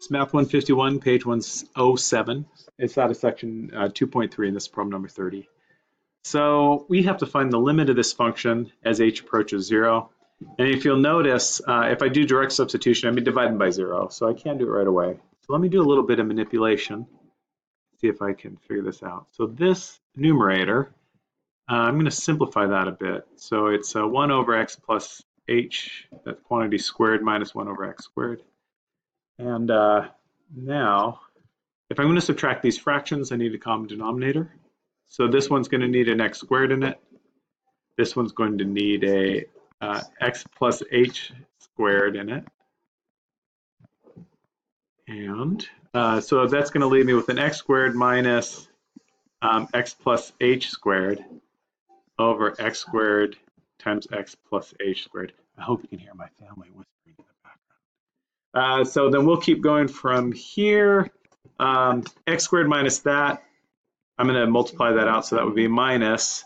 It's Math 151, page 107. It's out of section uh, 2.3, and this is problem number 30. So we have to find the limit of this function as h approaches 0. And if you'll notice, uh, if I do direct substitution, I'm dividing by 0, so I can't do it right away. So let me do a little bit of manipulation, see if I can figure this out. So this numerator, uh, I'm going to simplify that a bit. So it's uh, 1 over x plus h, that's quantity squared minus 1 over x squared. And uh, now, if I'm going to subtract these fractions, I need a common denominator. So this one's going to need an x squared in it. This one's going to need a uh, x plus h squared in it. And uh, so that's going to leave me with an x squared minus um, x plus h squared over x squared times x plus h squared. I hope you can hear my family whispering uh, so then we'll keep going from here. Um, x squared minus that, I'm going to multiply that out, so that would be minus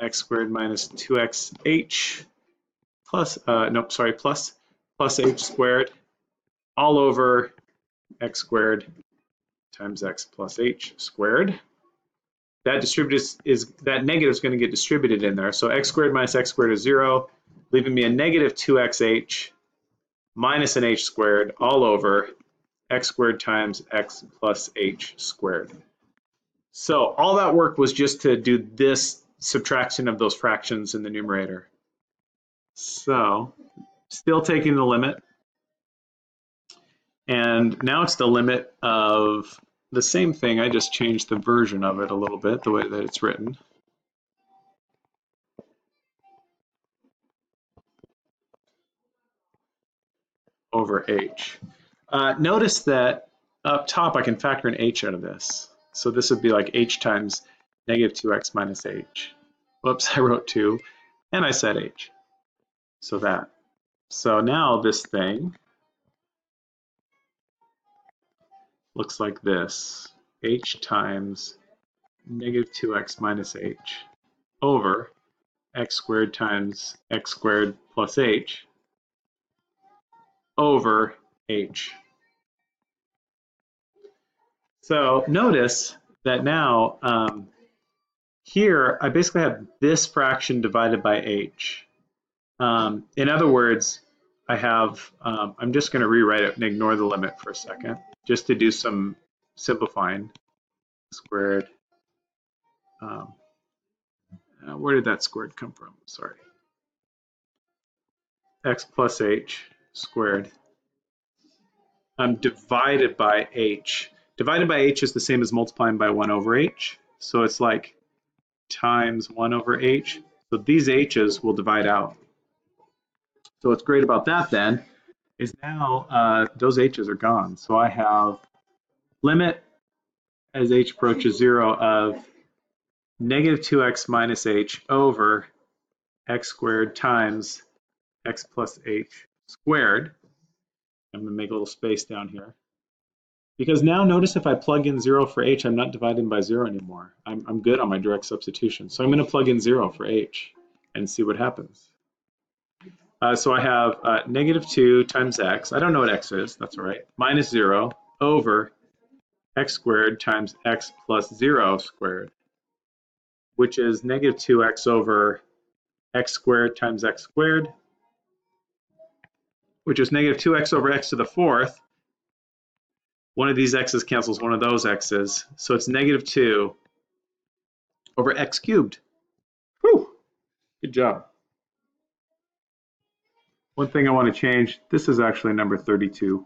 x squared minus 2xh plus, uh, no, sorry, plus, plus h squared all over x squared times x plus h squared. That distributed is, is that negative is going to get distributed in there. So x squared minus x squared is zero, leaving me a negative 2xh minus an h squared all over x squared times x plus h squared. So all that work was just to do this subtraction of those fractions in the numerator. So still taking the limit. And now it's the limit of the same thing. I just changed the version of it a little bit, the way that it's written. Over h. Uh, notice that up top I can factor an h out of this. So this would be like h times negative 2x minus h. Whoops, I wrote 2, and I said h. So that. So now this thing looks like this. h times negative 2x minus h over x squared times x squared plus h over h. So notice that now um, here I basically have this fraction divided by h. Um, in other words, I have, um, I'm just going to rewrite it and ignore the limit for a second, just to do some simplifying. Squared. Um, uh, where did that squared come from? Sorry. x plus h squared I'm divided by h. Divided by h is the same as multiplying by 1 over h. So it's like times 1 over h. So these h's will divide out. So what's great about that then is now uh, those h's are gone. So I have limit as h approaches 0 of negative 2x minus h over x squared times x plus h squared. I'm going to make a little space down here. Because now notice if I plug in 0 for h, I'm not dividing by 0 anymore. I'm, I'm good on my direct substitution. So I'm going to plug in 0 for h and see what happens. Uh, so I have uh, negative 2 times x. I don't know what x is. That's all right. Minus 0 over x squared times x plus 0 squared, which is negative 2x over x squared times x squared which is negative 2x over x to the fourth. One of these x's cancels one of those x's. So it's negative 2 over x cubed. Whew, good job. One thing I want to change, this is actually number 32.